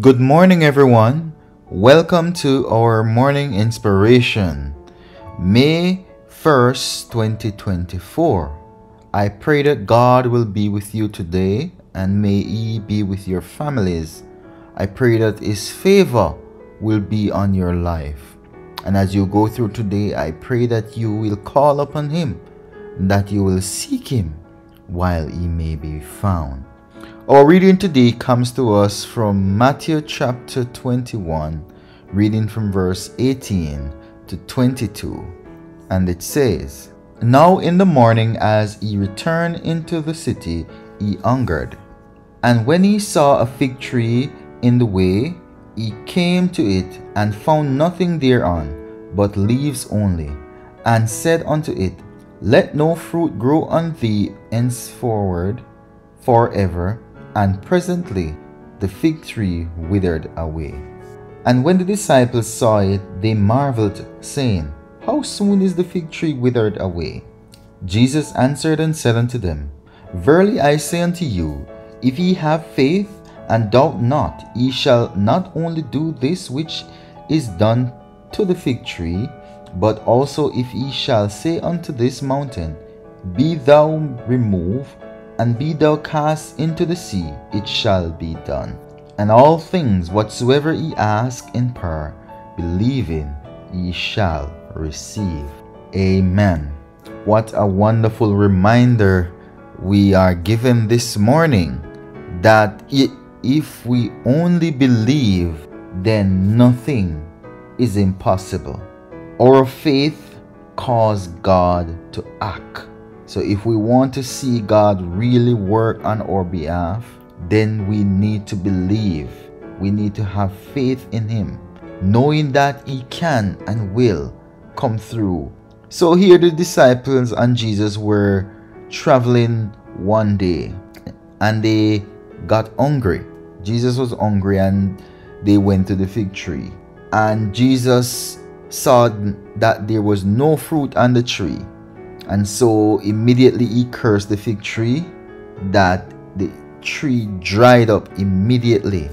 Good morning, everyone. Welcome to our morning inspiration, May 1st, 2024. I pray that God will be with you today and may He be with your families. I pray that His favor will be on your life. And as you go through today, I pray that you will call upon Him, that you will seek Him while He may be found. Our reading today comes to us from Matthew chapter 21, reading from verse 18 to 22. And it says, Now in the morning, as he returned into the city, he hungered. And when he saw a fig tree in the way, he came to it and found nothing thereon, but leaves only, and said unto it, Let no fruit grow on thee henceforward forever. And presently the fig tree withered away. And when the disciples saw it, they marveled, saying, How soon is the fig tree withered away? Jesus answered and said unto them, Verily I say unto you, if ye have faith and doubt not, ye shall not only do this which is done to the fig tree, but also if ye shall say unto this mountain, Be thou removed, and be thou cast into the sea, it shall be done. And all things whatsoever ye ask in prayer, believing, ye shall receive. Amen. What a wonderful reminder we are given this morning that if we only believe, then nothing is impossible. Our faith causes God to act. So if we want to see God really work on our behalf, then we need to believe. We need to have faith in Him, knowing that He can and will come through. So here the disciples and Jesus were traveling one day and they got hungry. Jesus was hungry and they went to the fig tree. And Jesus saw that there was no fruit on the tree. And so immediately he cursed the fig tree that the tree dried up immediately.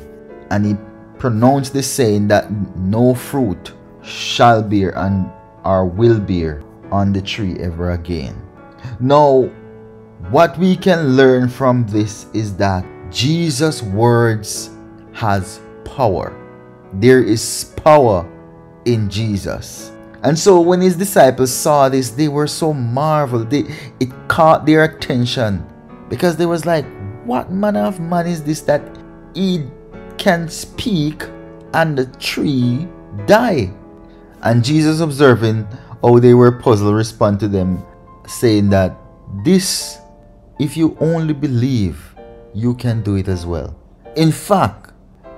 And he pronounced the saying that no fruit shall bear and or will bear on the tree ever again. Now, what we can learn from this is that Jesus' words has power. There is power in Jesus. And so when his disciples saw this, they were so marveled. They, it caught their attention because they was like, what manner of man is this that he can speak and the tree die? And Jesus observing how they were puzzled respond to them saying that this if you only believe you can do it as well. In fact,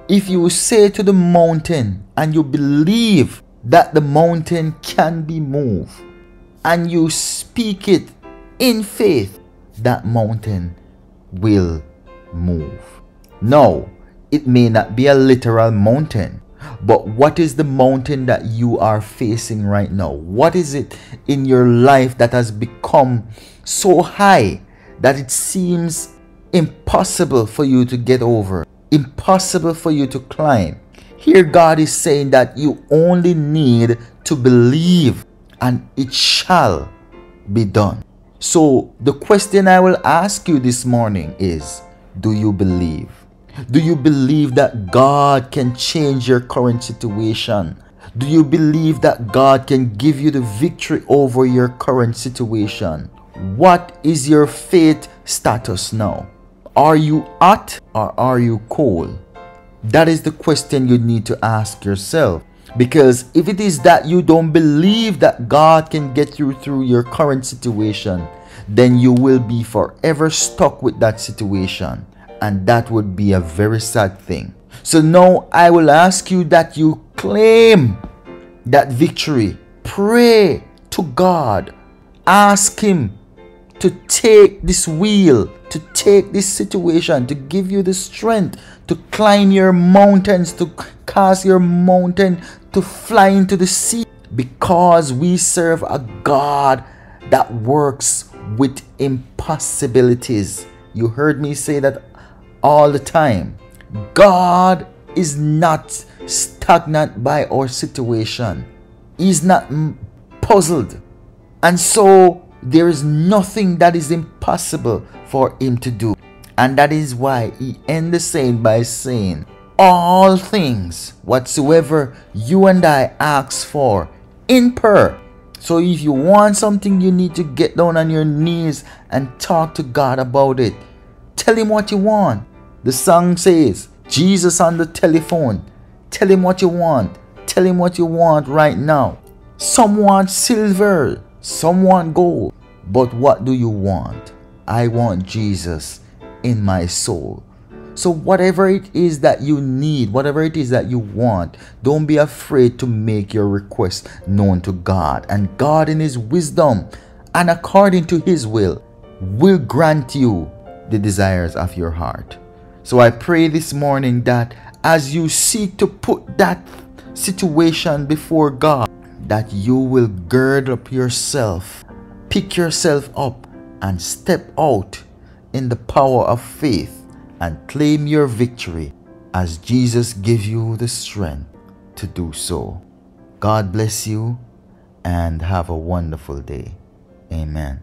if you say to the mountain and you believe that the mountain can be moved and you speak it in faith, that mountain will move. No, it may not be a literal mountain, but what is the mountain that you are facing right now? What is it in your life that has become so high that it seems impossible for you to get over, impossible for you to climb? Here, God is saying that you only need to believe and it shall be done. So, the question I will ask you this morning is Do you believe? Do you believe that God can change your current situation? Do you believe that God can give you the victory over your current situation? What is your faith status now? Are you hot or are you cold? That is the question you need to ask yourself. Because if it is that you don't believe that God can get you through your current situation, then you will be forever stuck with that situation. And that would be a very sad thing. So now I will ask you that you claim that victory. Pray to God. Ask Him to take this wheel, to take this situation, to give you the strength to climb your mountains, to cast your mountain to fly into the sea. Because we serve a God that works with impossibilities. You heard me say that all the time. God is not stagnant by our situation. He's not puzzled. And so there is nothing that is impossible for him to do. And that is why he ends the saying by saying, All things whatsoever you and I ask for in prayer. So if you want something, you need to get down on your knees and talk to God about it. Tell him what you want. The song says, Jesus on the telephone. Tell him what you want. Tell him what you want right now. Some want silver, some want gold. But what do you want? I want Jesus in my soul. So, whatever it is that you need, whatever it is that you want, don't be afraid to make your request known to God. And God, in His wisdom and according to His will, will grant you the desires of your heart. So, I pray this morning that as you seek to put that situation before God, that you will gird up yourself, pick yourself up, and step out in the power of faith and claim your victory as Jesus gives you the strength to do so. God bless you and have a wonderful day. Amen.